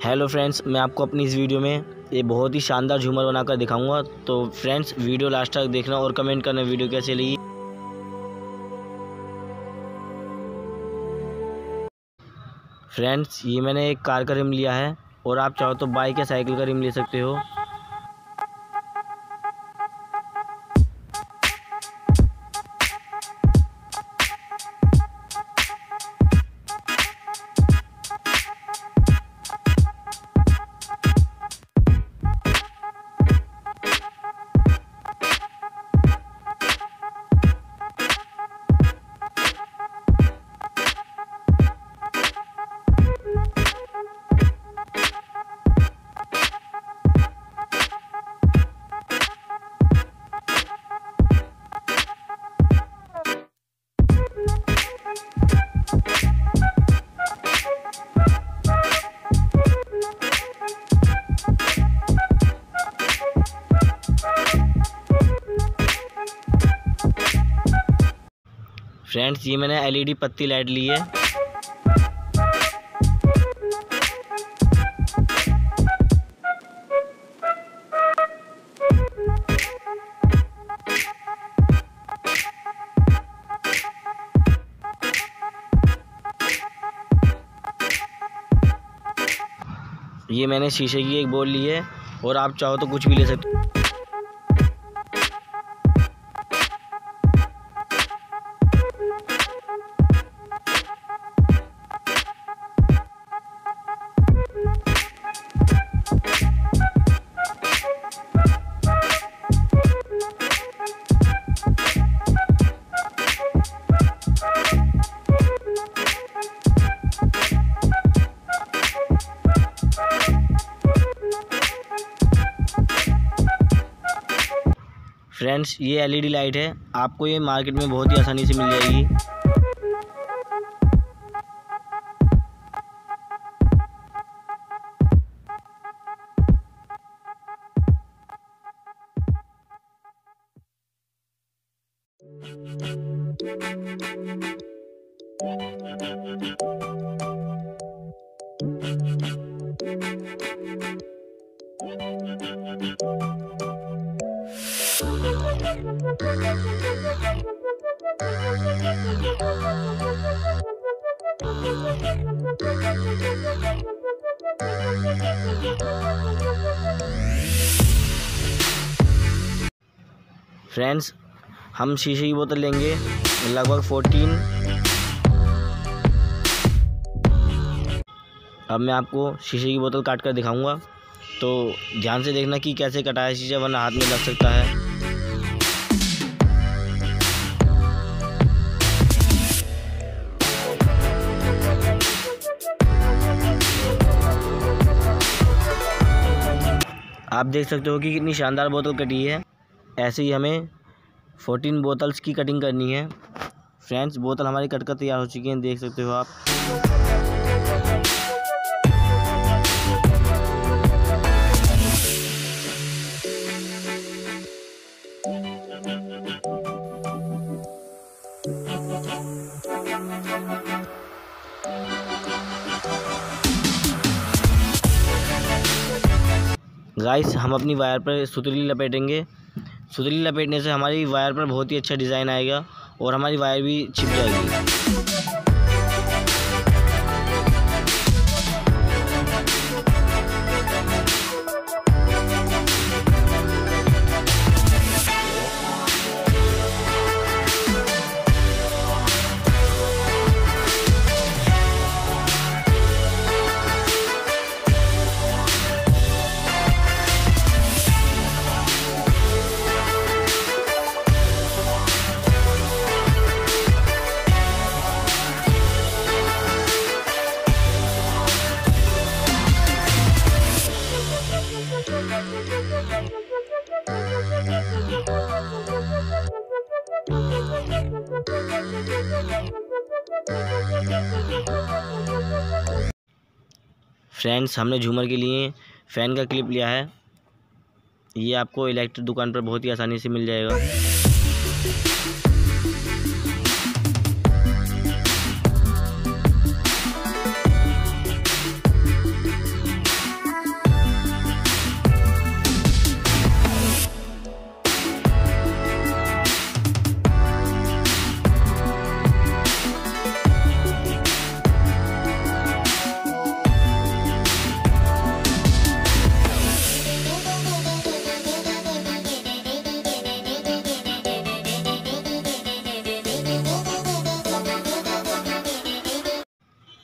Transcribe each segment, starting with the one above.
Hello friends मैं आपको अपनी इस वीडियो में ये बहुत ही शानदार झूमर बनाकर दिखाऊँगा। तो फ्रेंड्स वीडियो लास्ट तक देखना और कमेंट करना वीडियो कैसे लगी। फ्रेंड्स ये मैंने एक कार का रिम लिया है और आप चाहो तो बाइक या साइकिल का रिम ले सकते हो। फ्रेंड्स, ये मैंने एलईडी पत्ती लाइट ली है। ये मैंने शीशे की एक बोल ली है, और आप चाहो तो कुछ भी ले सकते फ्रेंड्स, ये एलईडी लाइट है। आपको ये मार्केट में बहुत ही आसानी से मिल जाएगी। फ्रेंड्स हम शीशे की बोतल लेंगे, लगभग फोर्टीन अब मैं आपको शीशे की बोतल काट कर दिखाऊँगा। तो ध्यान से देखना कि कैसे कटाया शीशा, वरना हाथ में लग सकता है। आप देख सकते हो कि कितनी शानदार बोतल कटी है। ऐसे ही हमें फोर्टीन बोतल्स की कटिंग करनी है। फ्रेंड्स बोतल हमारी कट कर तैयार हो चुकी हैं, देख सकते हो आप। गाइस हम अपनी वायर पर सुतली लपेटेंगे। सुतली लपेटने से हमारी वायर पर बहुत ही अच्छा डिज़ाइन आएगा और हमारी वायर भी छिप जाएगी। फ्रेंड्स, हमने झूमर के लिए फ़ैन का क्लिप लिया है। ये आपको इलेक्ट्रिक दुकान पर बहुत ही आसानी से मिल जाएगा।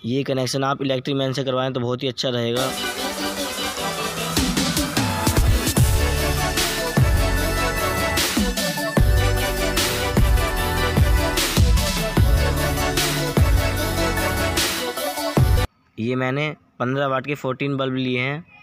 ये कनेक्शन आप इलेक्ट्रिक मैन से करवाएँ तो बहुत ही अच्छा रहेगा। ये मैंने पंद्रह वाट के फोर्टीन बल्ब लिए हैं।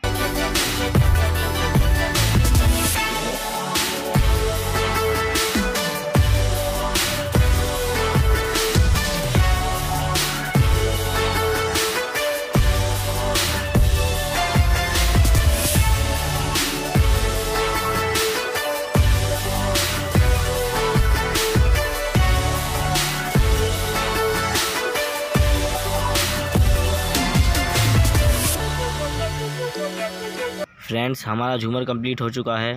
फ्रेंड्स हमारा झूमर कंप्लीट हो चुका है।